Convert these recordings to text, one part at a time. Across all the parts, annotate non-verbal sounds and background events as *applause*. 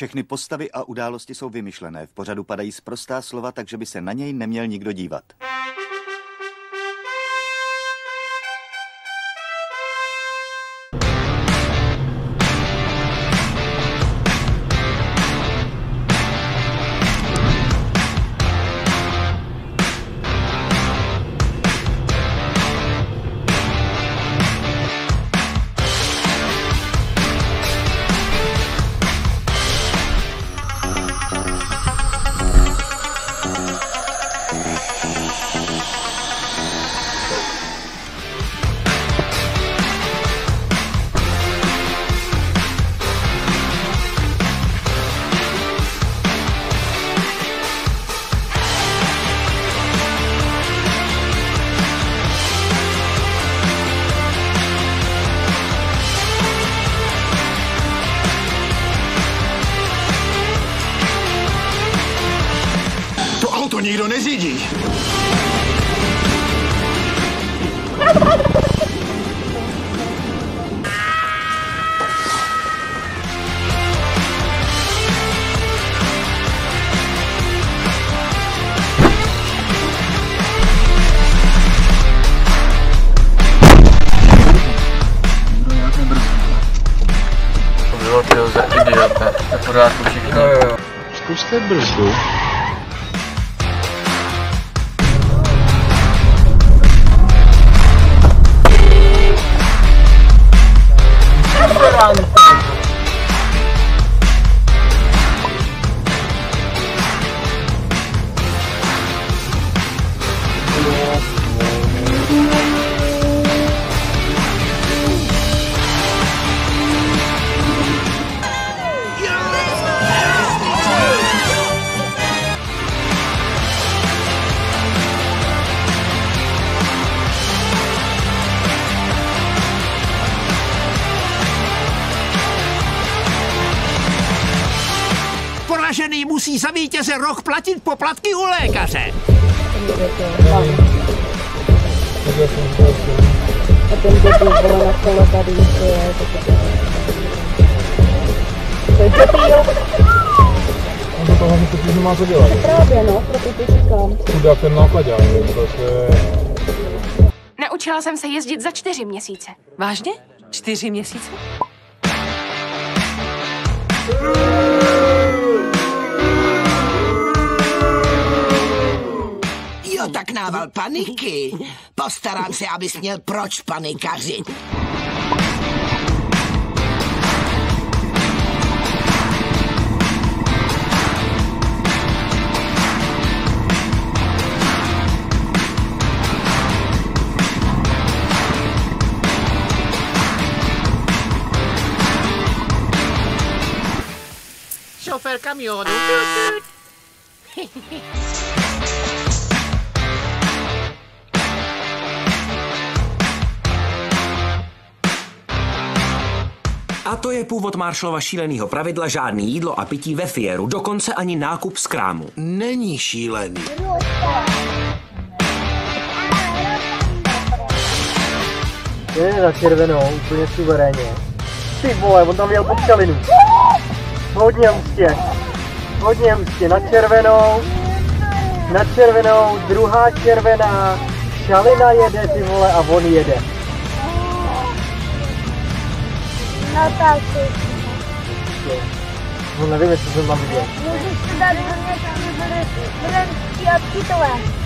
Všechny postavy a události jsou vymyšlené. V pořadu padají zprostá slova, takže by se na něj neměl nikdo dívat. Nikdo neřídí. Bylo to za idiota. To pořád všechno. Jo, jo. Zkuste brzdu. Musí za vítěze roh platit poplatky u lékaře. A ten debil vole na kole tady to je, to je. To je debil. On to toho totiž nemá co dělat. Právě no, proto to říkám. Chudák ten nákladák, protože... Naučila jsem se jezdit za čtyři měsíce. Vážně? Čtyři měsíce? Tak nával paniky. Postarám se, abys měl proč panikařit. Šofér kamionu. *laughs* A to je původ Marshallova šíleného pravidla žádný jídlo a pití ve fieru, dokonce ani nákup z krámu. Není šílený. Je na červenou, úplně suverénně. Ty vole, on tam měl poškalinu. Hodně ústě. Hodně ústě. Na červenou. Na červenou, druhá červená. Šalina jede, ty vole, a on jede. No tak, to jest No, no wiemy, co to mamy wiedzieć. Musisz przydać do mnie tam wręcz i odpitułem.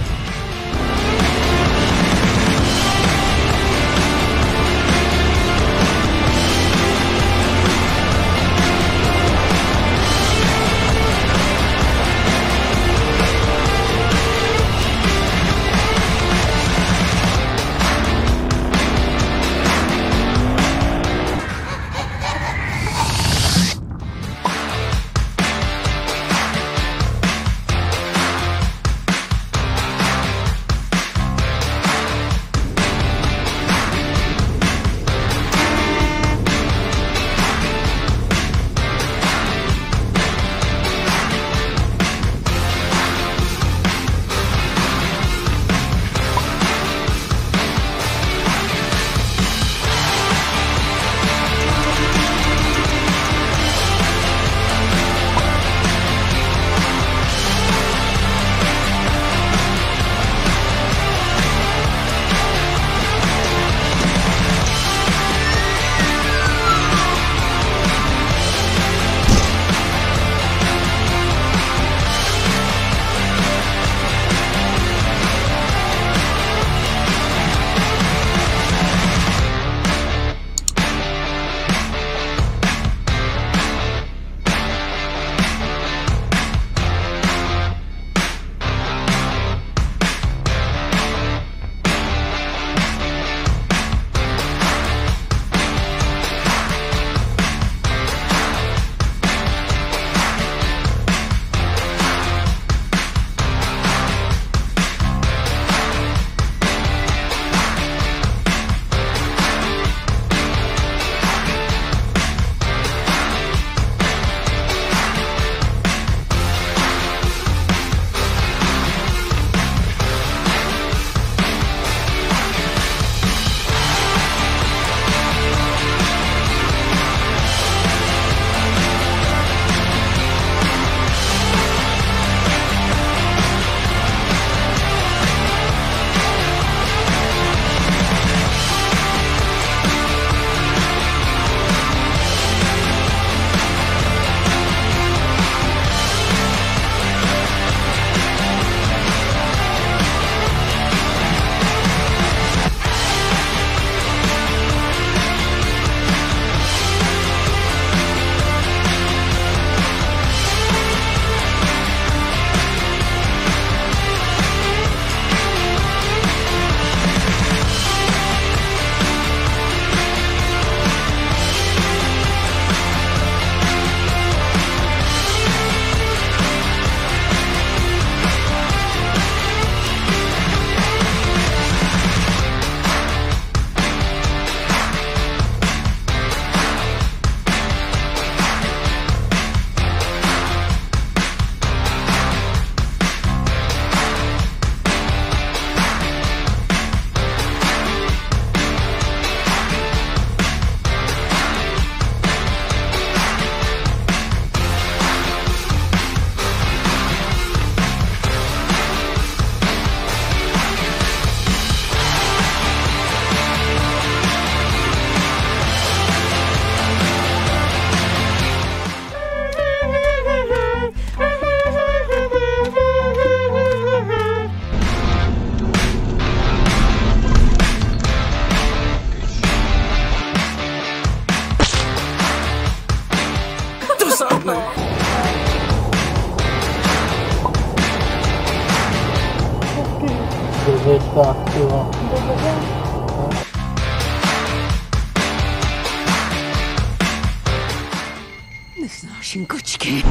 Nesnáším kočky.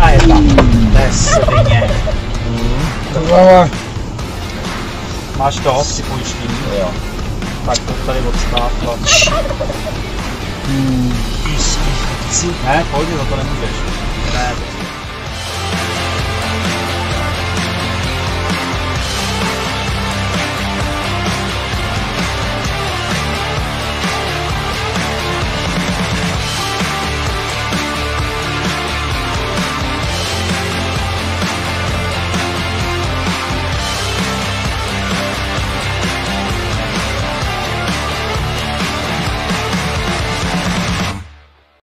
A je tam. Nesvině. To vole. Máš to, připojiští. Jo. Tak to tady odstáv. Hmm. Ne, pojď, za to nemůžeš. Ne,